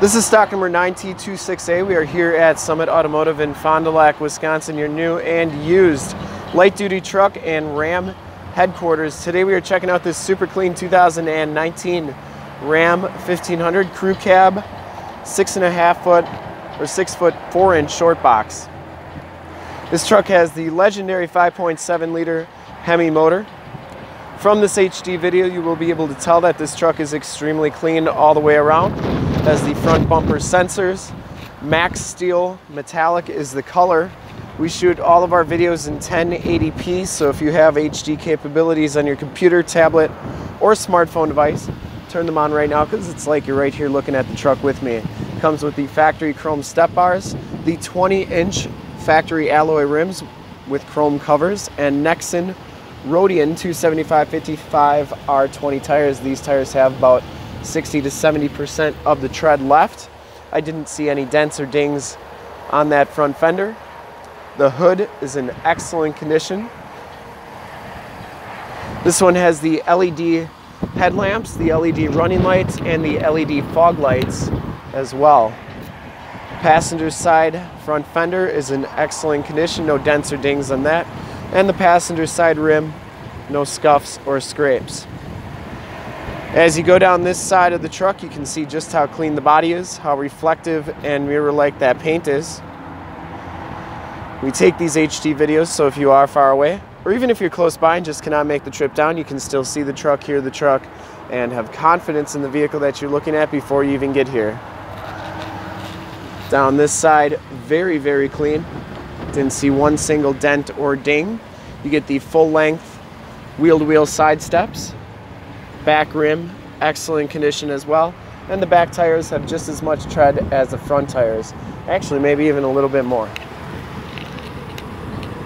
This is stock number 9T26A. We are here at Summit Automotive in Fond du Lac, Wisconsin, your new and used light duty truck and Ram headquarters. Today we are checking out this super clean 2019 Ram 1500 crew cab, six and a half foot or six foot four inch short box. This truck has the legendary 5.7 liter Hemi motor. From this HD video, you will be able to tell that this truck is extremely clean all the way around has the front bumper sensors. Max Steel Metallic is the color. We shoot all of our videos in 1080p, so if you have HD capabilities on your computer, tablet, or smartphone device, turn them on right now because it's like you're right here looking at the truck with me. It comes with the factory chrome step bars, the 20-inch factory alloy rims with chrome covers, and Nexen Roadian 275-55 R20 tires. These tires have about 60 to 70% of the tread left. I didn't see any dents or dings on that front fender. The hood is in excellent condition. This one has the LED headlamps, the LED running lights, and the LED fog lights as well. Passenger side front fender is in excellent condition, no dents or dings on that. And the passenger side rim, no scuffs or scrapes. As you go down this side of the truck, you can see just how clean the body is, how reflective and mirror-like that paint is. We take these HD videos, so if you are far away, or even if you're close by and just cannot make the trip down, you can still see the truck, hear the truck, and have confidence in the vehicle that you're looking at before you even get here. Down this side, very, very clean. Didn't see one single dent or ding. You get the full length wheel-to-wheel side steps back rim, excellent condition as well. And the back tires have just as much tread as the front tires. Actually, maybe even a little bit more.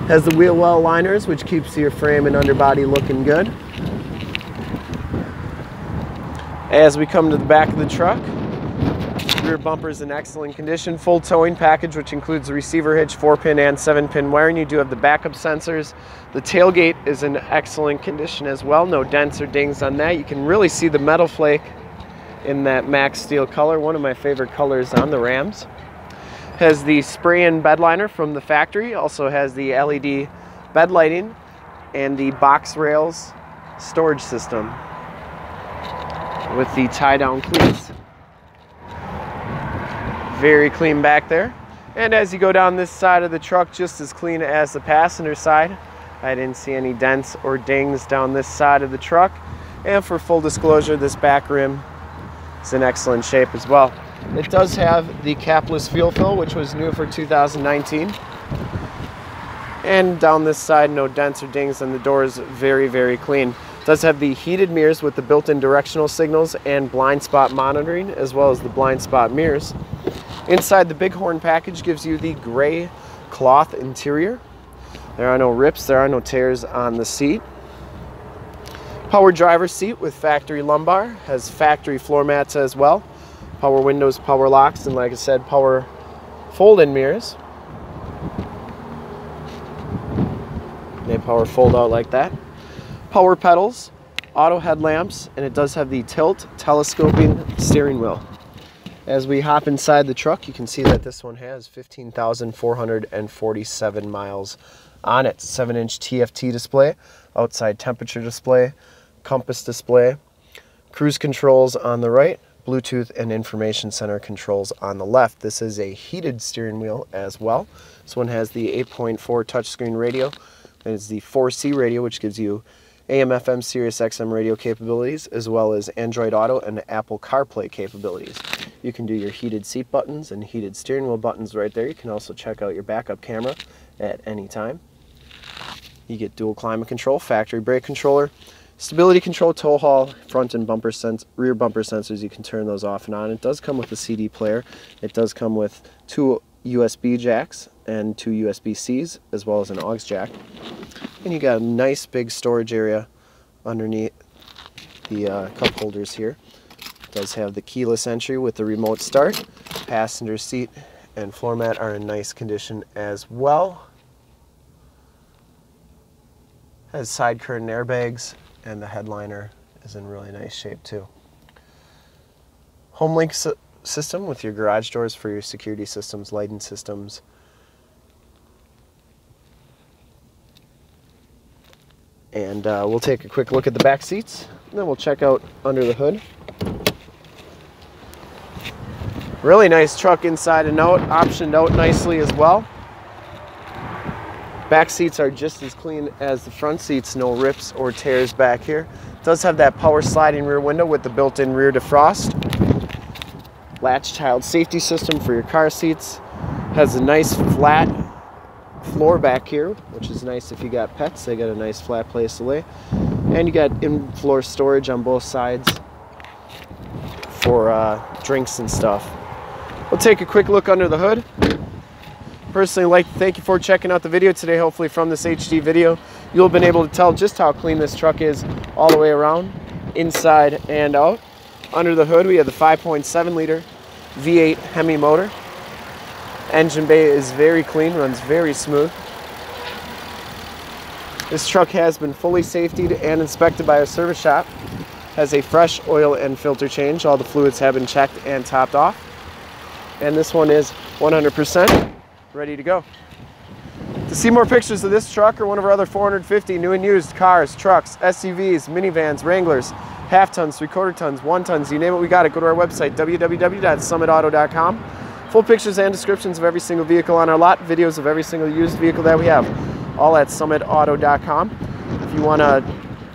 Has the wheel well liners, which keeps your frame and underbody looking good. As we come to the back of the truck, rear bumper is in excellent condition. Full towing package, which includes the receiver hitch, 4-pin and 7-pin wiring. You do have the backup sensors. The tailgate is in excellent condition as well. No dents or dings on that. You can really see the metal flake in that max steel color, one of my favorite colors on the Rams. Has the spray-in bed liner from the factory. Also has the LED bed lighting and the box rails storage system with the tie-down cleats. Very clean back there. And as you go down this side of the truck, just as clean as the passenger side. I didn't see any dents or dings down this side of the truck. And for full disclosure, this back rim is in excellent shape as well. It does have the capless fuel fill, which was new for 2019. And down this side, no dents or dings, and the door is very, very clean. It does have the heated mirrors with the built-in directional signals and blind spot monitoring, as well as the blind spot mirrors. Inside the Bighorn package gives you the gray cloth interior. There are no rips, there are no tears on the seat. Power driver seat with factory lumbar, has factory floor mats as well. Power windows, power locks, and like I said, power fold-in mirrors. They power fold out like that. Power pedals, auto headlamps, and it does have the tilt telescoping steering wheel. As we hop inside the truck, you can see that this one has 15,447 miles on it. 7-inch TFT display, outside temperature display, compass display, cruise controls on the right, Bluetooth and information center controls on the left. This is a heated steering wheel as well. This one has the 8.4 touchscreen radio. It's the 4C radio, which gives you AM, FM, Sirius XM radio capabilities, as well as Android Auto and Apple CarPlay capabilities. You can do your heated seat buttons and heated steering wheel buttons right there. You can also check out your backup camera at any time. You get dual climate control, factory brake controller, stability control, tow haul, front and bumper sense, rear bumper sensors. You can turn those off and on. It does come with a CD player. It does come with two USB jacks and two USB-Cs, as well as an aux jack. And you got a nice big storage area underneath the uh, cup holders here. It does have the keyless entry with the remote start. Passenger seat and floor mat are in nice condition as well. Has side curtain airbags and the headliner is in really nice shape too. Home link system with your garage doors for your security systems, lighting systems. And uh, we'll take a quick look at the back seats, and then we'll check out under the hood. Really nice truck inside and out, optioned out nicely as well. Back seats are just as clean as the front seats, no rips or tears back here. It does have that power sliding rear window with the built-in rear defrost. Latch child safety system for your car seats. Has a nice flat floor back here, which is nice if you got pets. They got a nice flat place to lay. And you got in-floor storage on both sides for uh, drinks and stuff. We'll take a quick look under the hood personally like to thank you for checking out the video today. Hopefully from this HD video, you'll have been able to tell just how clean this truck is all the way around, inside and out. Under the hood, we have the 5.7 liter V8 Hemi motor. Engine bay is very clean, runs very smooth. This truck has been fully safetied and inspected by our service shop. Has a fresh oil and filter change. All the fluids have been checked and topped off. And this one is 100% ready to go. To see more pictures of this truck or one of our other 450 new and used cars, trucks, SUVs, minivans, Wranglers, half tons, three quarter tons, one tons, you name it, we got it. Go to our website, www.summitauto.com. Full pictures and descriptions of every single vehicle on our lot, videos of every single used vehicle that we have, all at summitauto.com. If you want to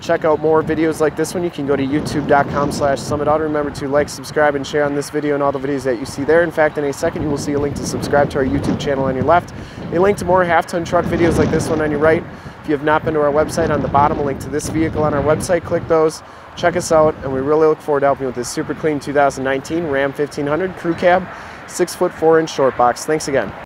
check out more videos like this one, you can go to youtube.com slash summitauto. Remember to like, subscribe, and share on this video and all the videos that you see there. In fact, in a second, you will see a link to subscribe to our YouTube channel on your left, a link to more half-ton truck videos like this one on your right. If you have not been to our website, on the bottom, a link to this vehicle on our website. Click those, check us out, and we really look forward to helping you with this super clean 2019 Ram 1500 Crew Cab, 6 foot 4 inch short box. Thanks again.